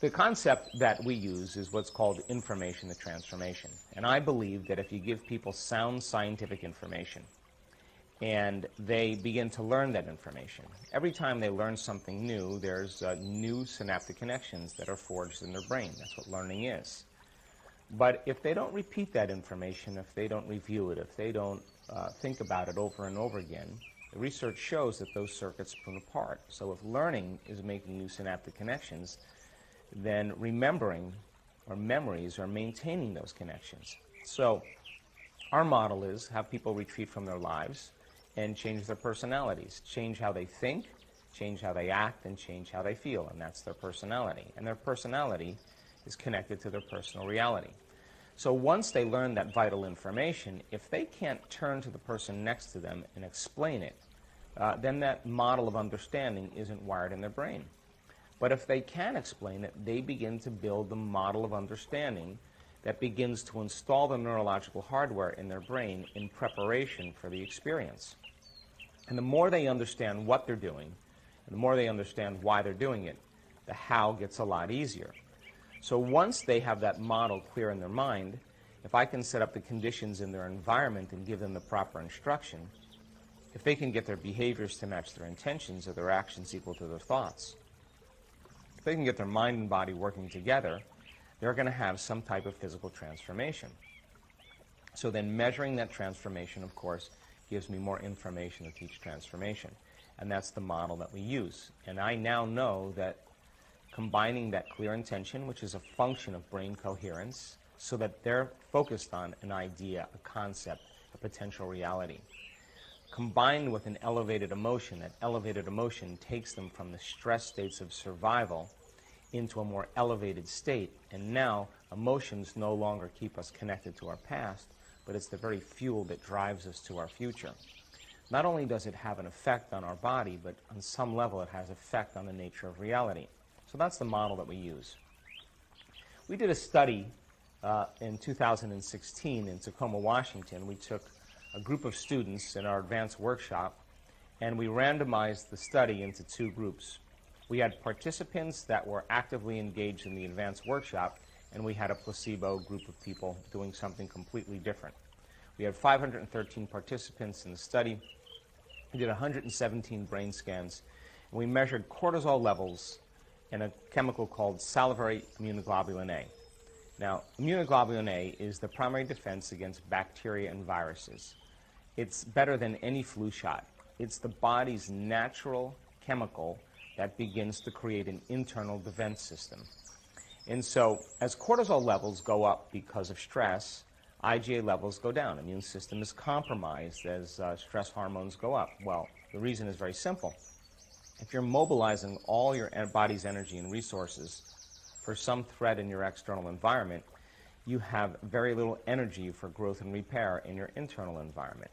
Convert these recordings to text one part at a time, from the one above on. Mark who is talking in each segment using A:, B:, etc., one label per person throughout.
A: The concept that we use is what's called information to transformation. And I believe that if you give people sound scientific information and they begin to learn that information, every time they learn something new, there's uh, new synaptic connections that are forged in their brain. That's what learning is. But if they don't repeat that information, if they don't review it, if they don't uh, think about it over and over again, the research shows that those circuits prune apart. So if learning is making new synaptic connections, then remembering or memories or maintaining those connections. So our model is have people retreat from their lives and change their personalities, change how they think, change how they act, and change how they feel, and that's their personality. And their personality is connected to their personal reality. So once they learn that vital information, if they can't turn to the person next to them and explain it, uh, then that model of understanding isn't wired in their brain. But if they can explain it, they begin to build the model of understanding that begins to install the neurological hardware in their brain in preparation for the experience. And the more they understand what they're doing, and the more they understand why they're doing it, the how gets a lot easier. So once they have that model clear in their mind, if I can set up the conditions in their environment and give them the proper instruction, if they can get their behaviors to match their intentions or their actions equal to their thoughts, they can get their mind and body working together, they're going to have some type of physical transformation. So then measuring that transformation, of course, gives me more information to teach transformation. And that's the model that we use. And I now know that combining that clear intention, which is a function of brain coherence, so that they're focused on an idea, a concept, a potential reality combined with an elevated emotion, that elevated emotion takes them from the stress states of survival into a more elevated state. And now emotions no longer keep us connected to our past, but it's the very fuel that drives us to our future. Not only does it have an effect on our body, but on some level it has effect on the nature of reality. So that's the model that we use. We did a study uh, in 2016 in Tacoma, Washington. We took a group of students in our advanced workshop, and we randomized the study into two groups. We had participants that were actively engaged in the advanced workshop, and we had a placebo group of people doing something completely different. We had 513 participants in the study. We did 117 brain scans, and we measured cortisol levels in a chemical called salivary immunoglobulin A. Now, immunoglobulin A is the primary defense against bacteria and viruses. It's better than any flu shot. It's the body's natural chemical that begins to create an internal defense system. And so, as cortisol levels go up because of stress, IgA levels go down. Immune system is compromised as uh, stress hormones go up. Well, the reason is very simple. If you're mobilizing all your body's energy and resources for some threat in your external environment, you have very little energy for growth and repair in your internal environment.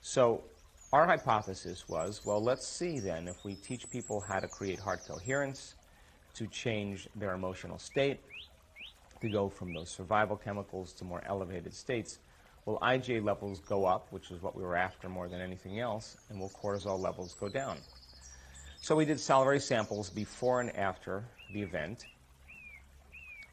A: So our hypothesis was, well, let's see then if we teach people how to create heart coherence, to change their emotional state, to go from those survival chemicals to more elevated states, will IgA levels go up, which is what we were after more than anything else, and will cortisol levels go down? So we did salivary samples before and after the event,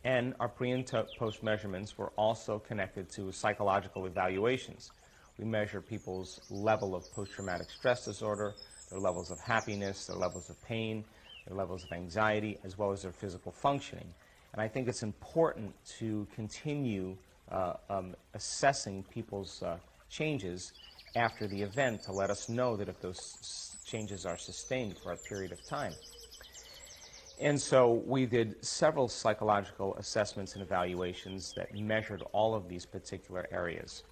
A: and our pre and post measurements were also connected to psychological evaluations. We measure people's level of post-traumatic stress disorder, their levels of happiness, their levels of pain, their levels of anxiety, as well as their physical functioning. And I think it's important to continue uh, um, assessing people's uh, changes after the event to let us know that if those changes are sustained for a period of time. And so we did several psychological assessments and evaluations that measured all of these particular areas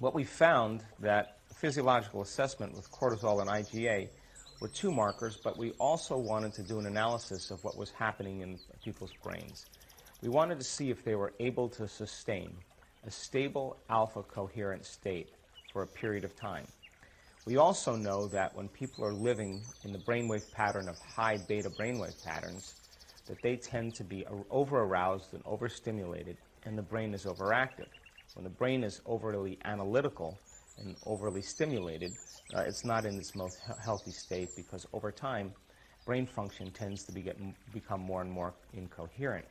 A: what we found that physiological assessment with cortisol and IgA were two markers, but we also wanted to do an analysis of what was happening in people's brains. We wanted to see if they were able to sustain a stable alpha coherent state for a period of time. We also know that when people are living in the brainwave pattern of high beta brainwave patterns, that they tend to be over aroused and overstimulated, and the brain is overactive. When the brain is overly analytical and overly stimulated, uh, it's not in its most he- healthy state because over time, brain function tends to be become more and more incoherent.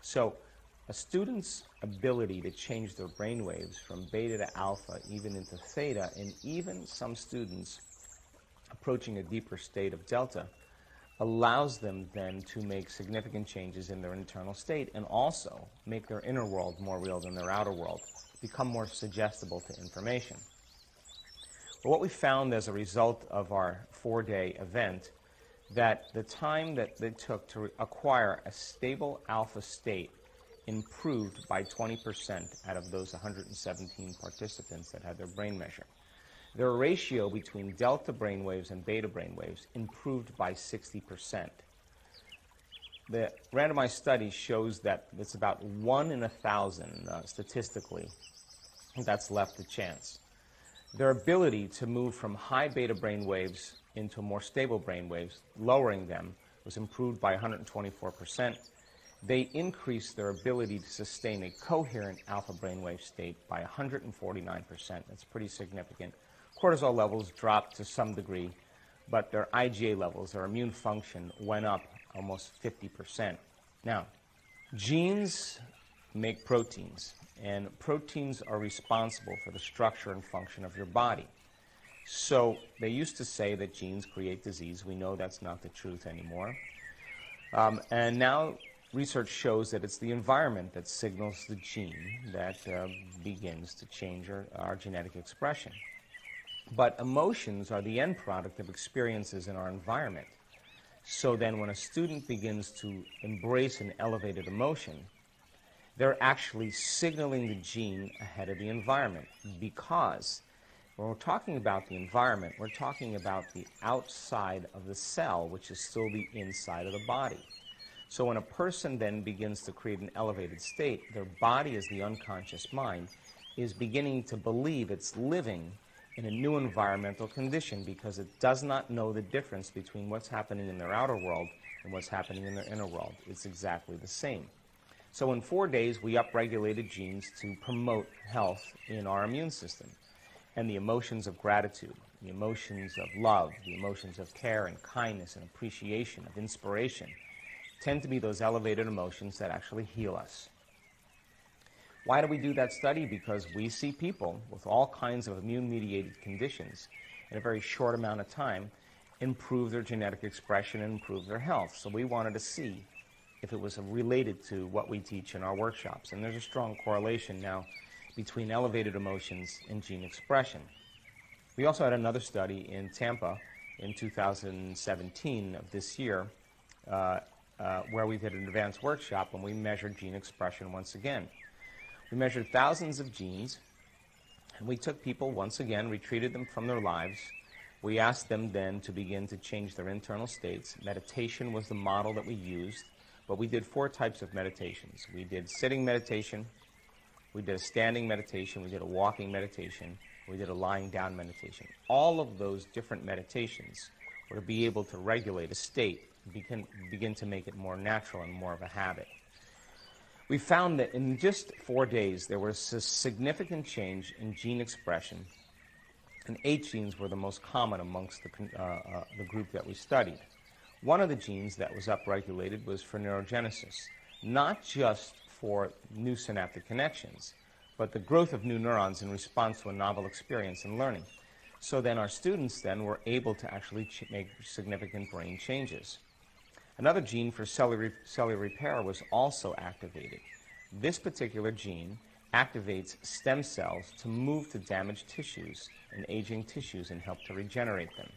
A: So a student's ability to change their brain waves from beta to alpha, even into theta, and even some students approaching a deeper state of delta, allows them then to make significant changes in their internal state and also make their inner world more real than their outer world, become more suggestible to information. But what we found as a result of our four-day event that the time that it took to acquire a stable alpha state improved by 20% out of those 117 participants that had their brain measure. Their ratio between delta brainwaves and beta brainwaves improved by 60%. The randomized study shows that it's about one in a thousand uh, statistically that's left to chance. Their ability to move from high beta brain waves into more stable brain waves, lowering them, was improved by 124%. They increased their ability to sustain a coherent alpha brainwave state by 149%. That's pretty significant. Cortisol levels dropped to some degree, but their IgA levels, their immune function, went up almost 50%. Now, genes make proteins, and proteins are responsible for the structure and function of your body. So they used to say that genes create disease. We know that's not the truth anymore. Um, and now research shows that it's the environment that signals the gene that uh, begins to change our, our genetic expression. But emotions are the end product of experiences in our environment. So then, when a student begins to embrace an elevated emotion, they're actually signaling the gene ahead of the environment because when we're talking about the environment, we're talking about the outside of the cell, which is still the inside of the body. So when a person then begins to create an elevated state, their body, as the unconscious mind, is beginning to believe it's living in a new environmental condition because it does not know the difference between what's happening in their outer world and what's happening in their inner world. It's exactly the same. So in four days, we upregulated genes to promote health in our immune system and the emotions of gratitude, the emotions of love, the emotions of care and kindness and appreciation, of inspiration, tend to be those elevated emotions that actually heal us. Why do we do that study? Because we see people with all kinds of immune mediated conditions in a very short amount of time improve their genetic expression and improve their health. So we wanted to see if it was related to what we teach in our workshops. And there's a strong correlation now between elevated emotions and gene expression. We also had another study in Tampa in 2017 of this year uh, uh, where we did an advanced workshop and we measured gene expression once again. We measured thousands of genes and we took people once again, retreated them from their lives. We asked them then to begin to change their internal states. Meditation was the model that we used, but we did four types of meditations. We did sitting meditation, we did a standing meditation, we did a walking meditation, we did a lying down meditation. All of those different meditations were to be able to regulate a state, begin, begin to make it more natural and more of a habit. We found that in just four days, there was a significant change in gene expression, and eight genes were the most common amongst the, uh, uh, the group that we studied. One of the genes that was upregulated was for neurogenesis, not just for new synaptic connections, but the growth of new neurons in response to a novel experience and learning. So then our students then were able to actually make significant brain changes. Another gene for cellular, cellular repair was also activated. This particular gene activates stem cells to move to damaged tissues and aging tissues and help to regenerate them.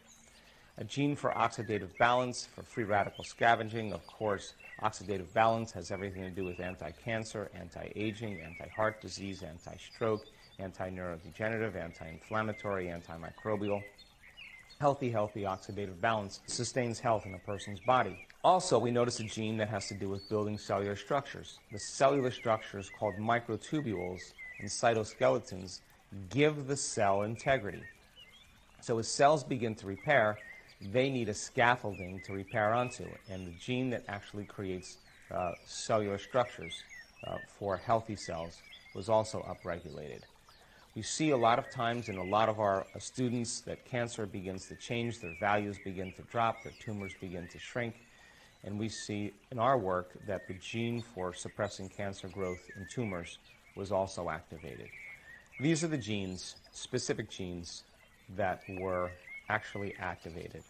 A: A gene for oxidative balance, for free radical scavenging, of course, Oxidative balance has everything to do with anti-cancer, anti-aging, anti-heart disease, anti-stroke, anti-neurodegenerative, anti-inflammatory, antimicrobial. Healthy, healthy oxidative balance sustains health in a person's body. Also, we notice a gene that has to do with building cellular structures. The cellular structures called microtubules and cytoskeletons give the cell integrity. So as cells begin to repair, they need a scaffolding to repair onto. And the gene that actually creates uh, cellular structures uh, for healthy cells was also upregulated. We see a lot of times in a lot of our uh, students that cancer begins to change, their values begin to drop, their tumors begin to shrink. And we see in our work that the gene for suppressing cancer growth in tumors was also activated. These are the genes, specific genes, that were actually activated.